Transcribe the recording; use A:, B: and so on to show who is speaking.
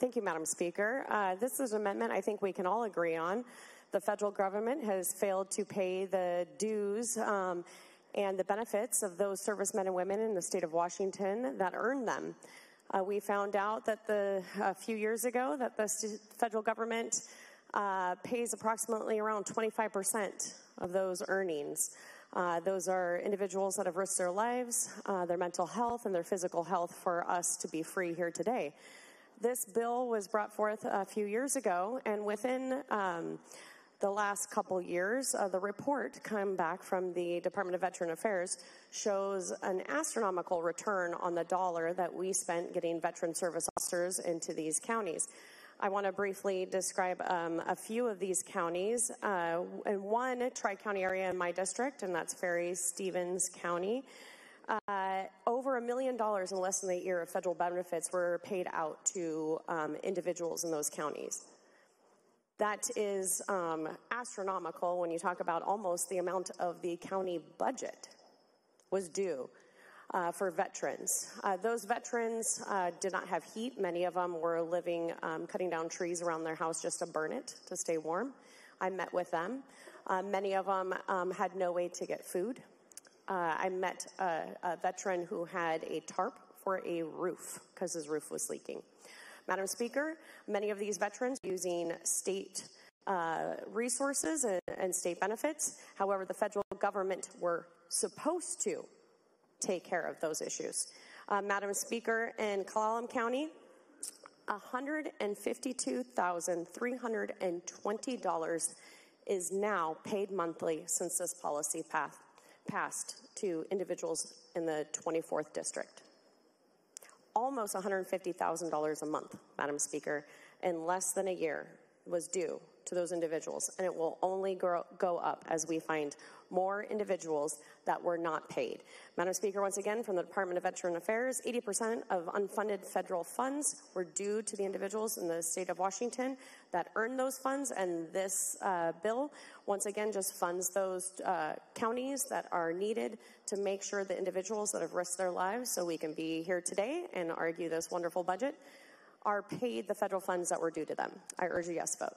A: Thank you, Madam Speaker. Uh, this is an amendment I think we can all agree on. The federal government has failed to pay the dues um, and the benefits of those servicemen and women in the state of Washington that earned them. Uh, we found out that the, a few years ago that the federal government uh, pays approximately around 25% of those earnings. Uh, those are individuals that have risked their lives, uh, their mental health, and their physical health for us to be free here today. This bill was brought forth a few years ago, and within um, the last couple years, uh, the report come back from the Department of Veteran Affairs shows an astronomical return on the dollar that we spent getting veteran service officers into these counties. I want to briefly describe um, a few of these counties. Uh, in one tri-county area in my district, and that's Ferry Stevens County, uh, over a million dollars in less than a year of federal benefits were paid out to um, individuals in those counties. That is um, astronomical when you talk about almost the amount of the county budget was due uh, for veterans. Uh, those veterans uh, did not have heat. Many of them were living, um, cutting down trees around their house just to burn it to stay warm. I met with them. Uh, many of them um, had no way to get food. Uh, I met a, a veteran who had a tarp for a roof because his roof was leaking. Madam Speaker, many of these veterans using state uh, resources and, and, state benefits. However, the federal government were supposed to take care of those issues. Uh, Madam Speaker, in Cle County, $152,320 is now paid monthly since this policy path passed to individuals in the 24th district. Almost $150,000 a month, Madam Speaker, in less than a year was due to those individuals, and it will only grow, go up as we find more individuals that were not paid. Madam Speaker, once again, from the Department of Veteran Affairs, 80% of unfunded federal funds were due to the individuals in the state of Washington that earned those funds, and this uh, bill, once again, just funds those uh, counties that are needed to make sure the individuals that have risked their lives so we can be here today and argue this wonderful budget are paid the federal funds that were due to them. I urge a yes vote.